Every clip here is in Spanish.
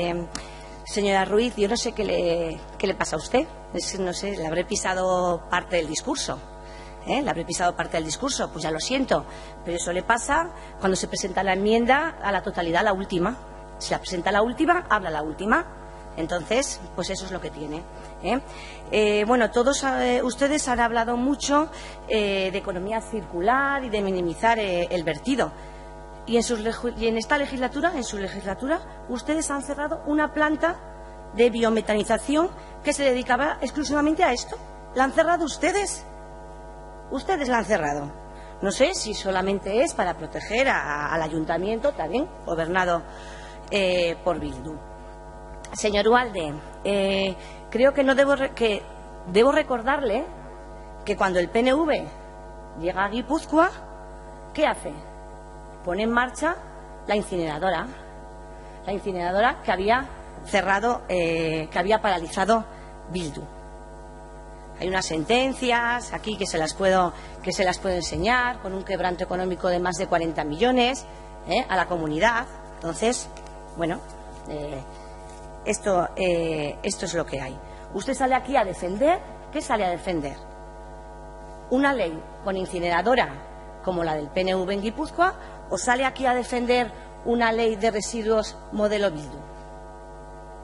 Eh, señora Ruiz, yo no sé qué le, qué le pasa a usted. Es, no sé, le habré pisado parte del discurso. ¿eh? Le habré pisado parte del discurso. Pues ya lo siento. Pero eso le pasa cuando se presenta la enmienda a la totalidad, la última. Si la presenta la última, habla la última. Entonces, pues eso es lo que tiene. ¿eh? Eh, bueno, todos ustedes han hablado mucho de economía circular y de minimizar el vertido. Y en, esta legislatura, en su legislatura, ustedes han cerrado una planta de biometanización que se dedicaba exclusivamente a esto. La han cerrado ustedes. Ustedes la han cerrado. No sé si solamente es para proteger al ayuntamiento, también gobernado eh, por Bildu. Señor Ualde, eh, creo que no debo que debo recordarle que cuando el PNV llega a Guipúzcoa, ¿qué hace? Pone en marcha la incineradora, la incineradora que había cerrado, eh, que había paralizado Bildu. Hay unas sentencias aquí que se las puedo que se las puedo enseñar con un quebranto económico de más de 40 millones ¿eh? a la comunidad. Entonces, bueno, eh, esto, esto es lo que hay. Usted sale aquí a defender, ¿qué sale a defender? ¿Una ley con incineradora como la del PNV en Guipúzcoa o sale aquí a defender una ley de residuos modelo Bildu?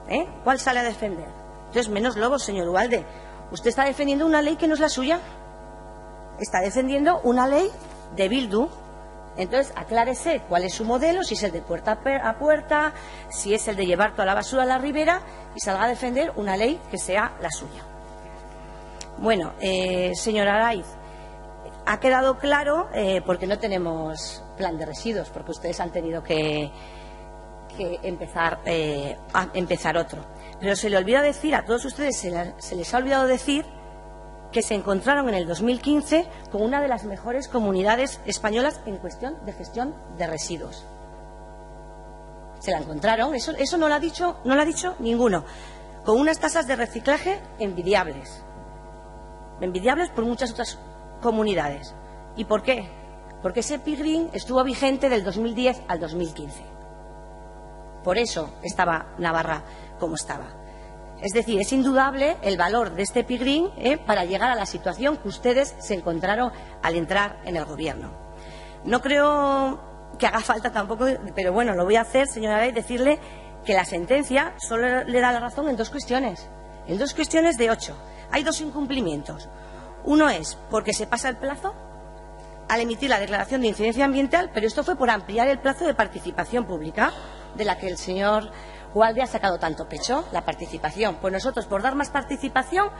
¿Eh? ¿Cuál sale a defender? Entonces, menos lobos, señor Ualde. Usted está defendiendo una ley que no es la suya. Está defendiendo una ley de Bildu. Entonces, aclárese cuál es su modelo, si es el de puerta a puerta, si es el de llevar toda la basura a la ribera y salga a defender una ley que sea la suya. Bueno, eh, señora Araiz, ha quedado claro, eh, porque no tenemos plan de residuos, porque ustedes han tenido que, eh, empezar otro. Pero se le olvida decir, a todos ustedes se les ha olvidado decir que se encontraron en el 2015 con una de las mejores comunidades españolas en cuestión de gestión de residuos. Se la encontraron, eso, eso no, lo ha dicho, no lo ha dicho ninguno, con unas tasas de reciclaje envidiables. Envidiables por muchas otras comunidades. ¿Y por qué? Porque ese PIGRIN estuvo vigente del 2010 al 2015. Por eso estaba Navarra como estaba. Es decir, es indudable el valor de este PIGRIN eh, para llegar a la situación que ustedes se encontraron al entrar en el Gobierno. No creo que haga falta tampoco, pero bueno, lo voy a hacer, señora Ley, decirle que la sentencia solo le da la razón en dos cuestiones. En dos cuestiones de ocho. Hay dos incumplimientos. Uno es porque se pasa el plazo al emitir la declaración de incidencia ambiental, pero esto fue por ampliar el plazo de participación pública, de la que el señor Gualde ha sacado tanto pecho, la participación. Pues nosotros, por dar más participación,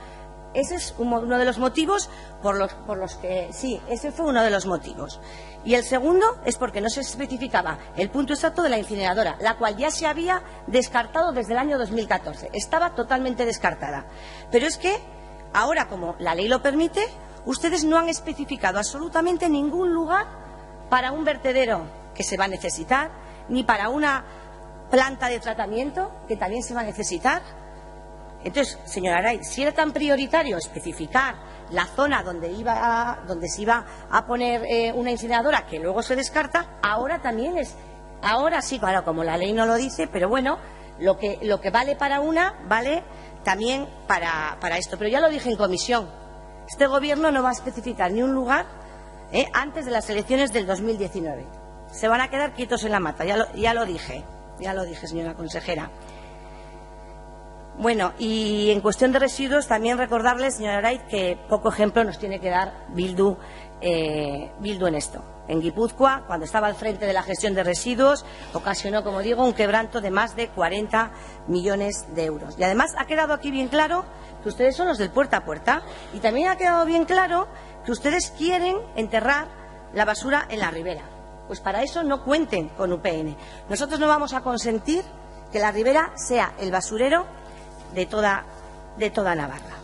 ese es uno de los motivos por los, por los que. Sí, ese fue uno de los motivos. Y el segundo es porque no se especificaba el punto exacto de la incineradora, la cual ya se había descartado desde el año 2014. Estaba totalmente descartada. Pero es que ahora, como la ley lo permite, ustedes no han especificado absolutamente ningún lugar para un vertedero que se va a necesitar, ni para una planta de tratamiento que también se va a necesitar. Entonces, señora Aray, si era tan prioritario especificar la zona donde, iba a- donde se iba a poner eh, una incineradora que luego se descarta, ahora también es. Ahora sí, claro, como la ley no lo dice, pero bueno, lo que, lo que vale para una, vale también para, para esto. Pero ya lo dije en comisión. Este Gobierno no va a especificar ni un lugar eh, antes de las elecciones del 2019. Se van a quedar quietos en la mata, ya lo, ya lo dije. Ya lo dije, señora consejera. Bueno, y en cuestión de residuos, también recordarle, señora Araiz, que poco ejemplo nos tiene que dar Bildu, eh, Bildu en esto. En Guipúzcoa, cuando estaba al frente de la gestión de residuos, ocasionó, como digo, un quebranto de más de 40 millones de euros. Y además ha quedado aquí bien claro que ustedes son los del puerta a puerta. Y también ha quedado bien claro que ustedes quieren enterrar la basura en la ribera. Pues para eso no cuenten con UPN. Nosotros no vamos a consentir que la ribera sea el basurero de toda, de toda Navarra.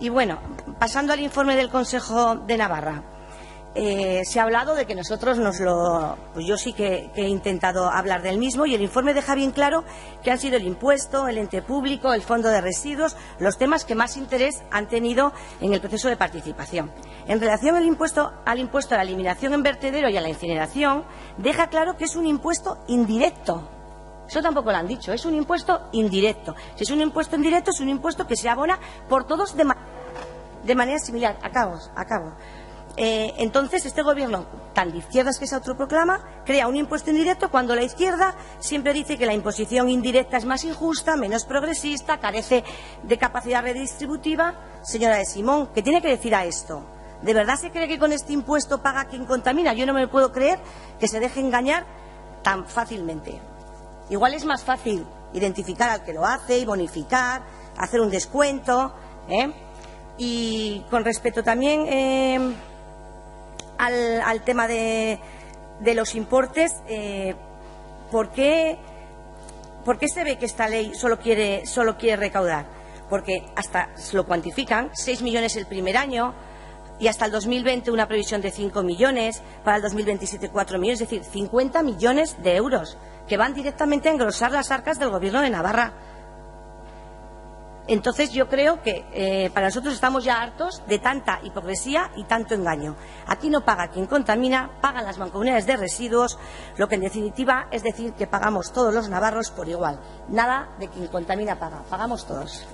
Y bueno, pasando al informe del Consejo de Navarra. Eh, se ha hablado de que nosotros nos lo. Pues yo sí que, he intentado hablar del mismo y el informe deja bien claro que han sido el impuesto, el ente público, el fondo de residuos, los temas que más interés han tenido en el proceso de participación. En relación al impuesto, al impuesto a la eliminación en vertedero y a la incineración, deja claro que es un impuesto indirecto. Eso tampoco lo han dicho, es un impuesto indirecto. Si es un impuesto indirecto, es un impuesto que se abona por todos de, de manera similar. Acabo, acabo. Eh, entonces, este gobierno, tan de izquierdas que se autoproclama, crea un impuesto indirecto cuando la izquierda siempre dice que la imposición indirecta es más injusta, menos progresista, carece de capacidad redistributiva. Señora de Simón, ¿qué tiene que decir a esto? ¿De verdad se cree que con este impuesto paga quien contamina? Yo no me puedo creer que se deje engañar tan fácilmente. Igual es más fácil identificar al que lo hace y bonificar, hacer un descuento. ¿eh? Y con respecto también eh, al, tema de, los importes, eh, ¿por, qué, se ve que esta ley solo quiere, solo quiere recaudar? Porque hasta lo cuantifican, 6 millones el primer año y hasta el 2020 una previsión de 5 millones, para el 2027 4 millones, es decir, 50 millones de euros que van directamente a engrosar las arcas del Gobierno de Navarra. Entonces yo creo que eh, para nosotros estamos ya hartos de tanta hipocresía y tanto engaño. Aquí no paga quien contamina, pagan las mancomunidades de residuos, lo que en definitiva es decir que pagamos todos los navarros por igual. Nada de quien contamina paga, pagamos todos.